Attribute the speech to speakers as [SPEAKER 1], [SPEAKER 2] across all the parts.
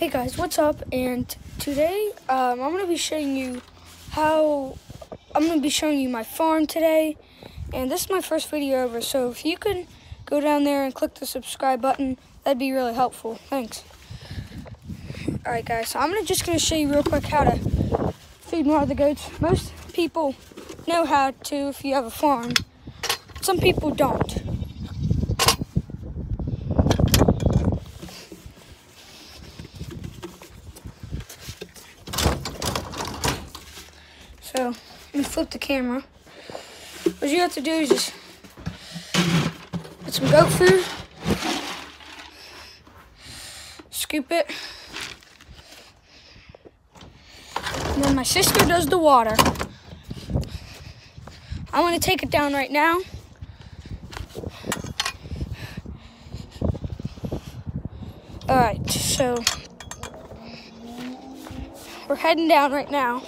[SPEAKER 1] Hey guys, what's up? And today um, I'm to be showing you how I'm to be showing you my farm today. And this is my first video ever, so if you can go down there and click the subscribe button, that'd be really helpful. Thanks. Alright guys, so I'm gonna, just to show you real quick how to feed more of the goats. Most people know how to if you have a farm. Some people don't. So me flip the camera. What you have to do is just put some goat food, scoop it, and then my sister does the water. I'm gonna take it down right now. All right, so we're heading down right now.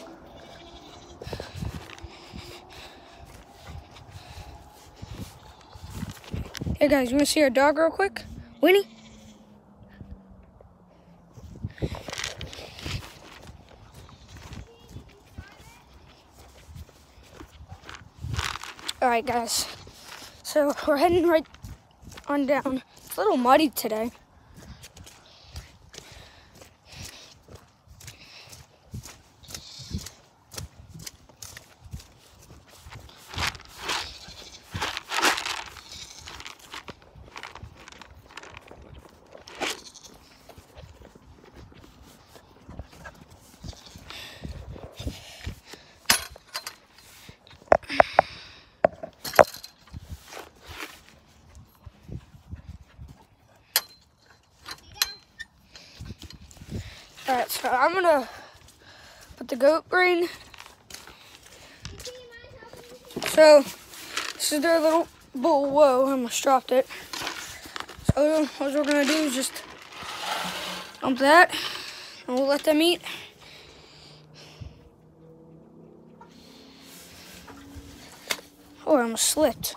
[SPEAKER 1] Hey guys, you wanna see our dog real quick? Winnie? All right, guys. So we're heading right on down. It's a little muddy today. All right, so I'm gonna put the goat brain. So this is their little bowl. Whoa, I almost dropped it. So what we're gonna do is just dump that, and we'll let them eat. Oh, I almost slipped.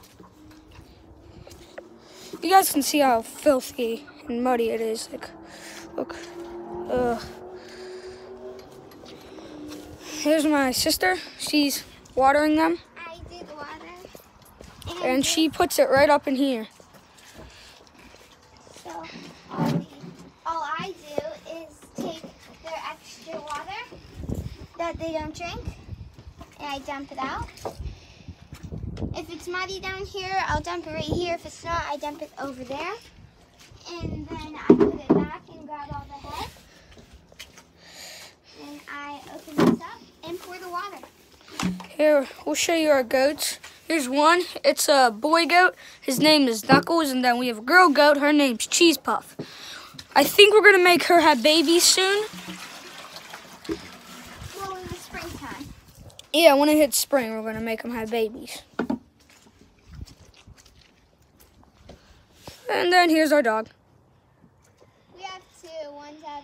[SPEAKER 1] You guys can see how filthy and muddy it is. Like, look. Uh, here's my sister. She's watering them.
[SPEAKER 2] I the water.
[SPEAKER 1] And she puts it right up in here.
[SPEAKER 2] So all, we, all I do is take their extra water that they don't drink and I dump it out. If it's muddy down here, I'll dump it right here. If it's not, I dump it over there. And then I put it back and grab all the head. And I open this up and pour the water.
[SPEAKER 1] Here, we'll show you our goats. Here's one. It's a boy goat. His name is Knuckles. And then we have a girl goat. Her name's Cheese Puff. I think we're going to make her have babies soon.
[SPEAKER 2] Well, in the springtime.
[SPEAKER 1] Yeah, when it hits spring, we're going to make them have babies. And then here's our dog.
[SPEAKER 2] We have two. One's at,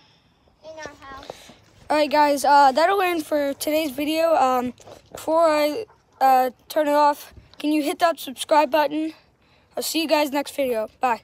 [SPEAKER 2] in our house.
[SPEAKER 1] All right, guys, uh, that'll end for today's video. Um, before I uh, turn it off, can you hit that subscribe button? I'll see you guys next video. Bye.